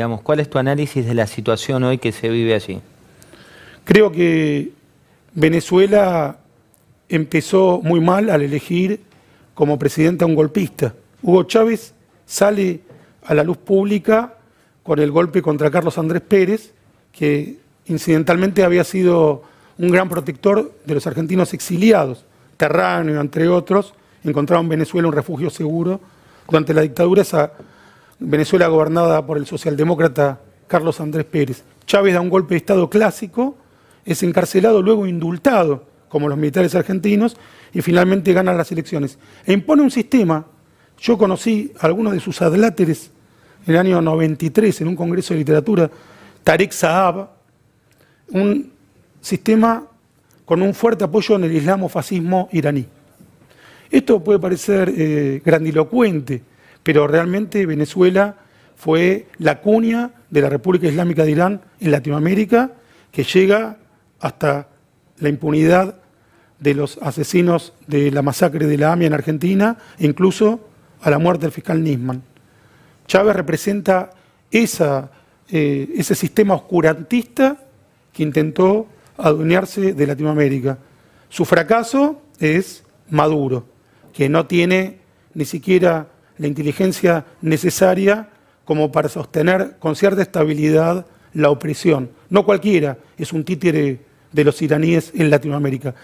Digamos, ¿cuál es tu análisis de la situación hoy que se vive allí? Creo que Venezuela empezó muy mal al elegir como presidente a un golpista. Hugo Chávez sale a la luz pública con el golpe contra Carlos Andrés Pérez, que incidentalmente había sido un gran protector de los argentinos exiliados, Terráneo, entre otros, encontraron en Venezuela un refugio seguro durante la dictadura, esa Venezuela gobernada por el socialdemócrata Carlos Andrés Pérez. Chávez da un golpe de Estado clásico, es encarcelado, luego indultado, como los militares argentinos, y finalmente gana las elecciones. E impone un sistema, yo conocí a algunos de sus adláteres en el año 93 en un congreso de literatura, Tarek Saab, un sistema con un fuerte apoyo en el islamofascismo iraní. Esto puede parecer eh, grandilocuente, pero realmente Venezuela fue la cuña de la República Islámica de Irán en Latinoamérica, que llega hasta la impunidad de los asesinos de la masacre de la AMIA en Argentina e incluso a la muerte del fiscal Nisman. Chávez representa esa, eh, ese sistema oscurantista que intentó adueñarse de Latinoamérica. Su fracaso es Maduro, que no tiene ni siquiera la inteligencia necesaria como para sostener con cierta estabilidad la opresión. No cualquiera es un títere de los iraníes en Latinoamérica.